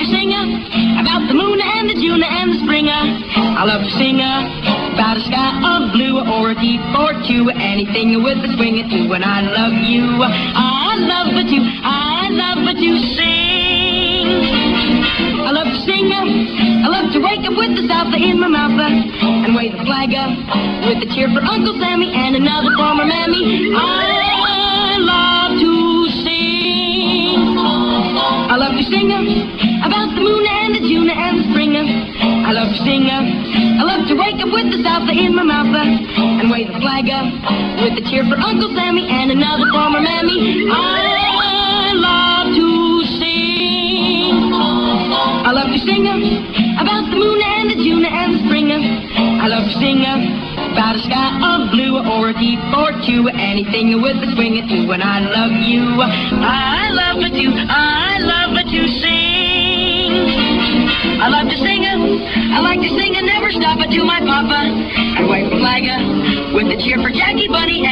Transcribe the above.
love to sing about the moon and the June and the spring. uh. I love to sing about a sky of blue or a tea for two, anything with a swing to. And I love you. I love it you. I love it you sing. I love to sing. I love to wake up with the salsa in my mouth uh, and wave the flag uh, with a cheer for Uncle Sammy and another for my mammy. I love to sing. I love to sing about the moon and the June and the spring. uh. I love to sing. I love to wake up with the salsa in my mouth and wave the flag uh, with a cheer for Uncle Sammy and another for my mammy. I love to sing. I love to sing about the moon and the June and the spring. uh. I love to sing about a sky of blue or a tea for two, anything with a swing two. And I love you. I love too. I I love to sing I like to sing and never stop it to my papa I wave a flag with a cheer for Jackie Bunny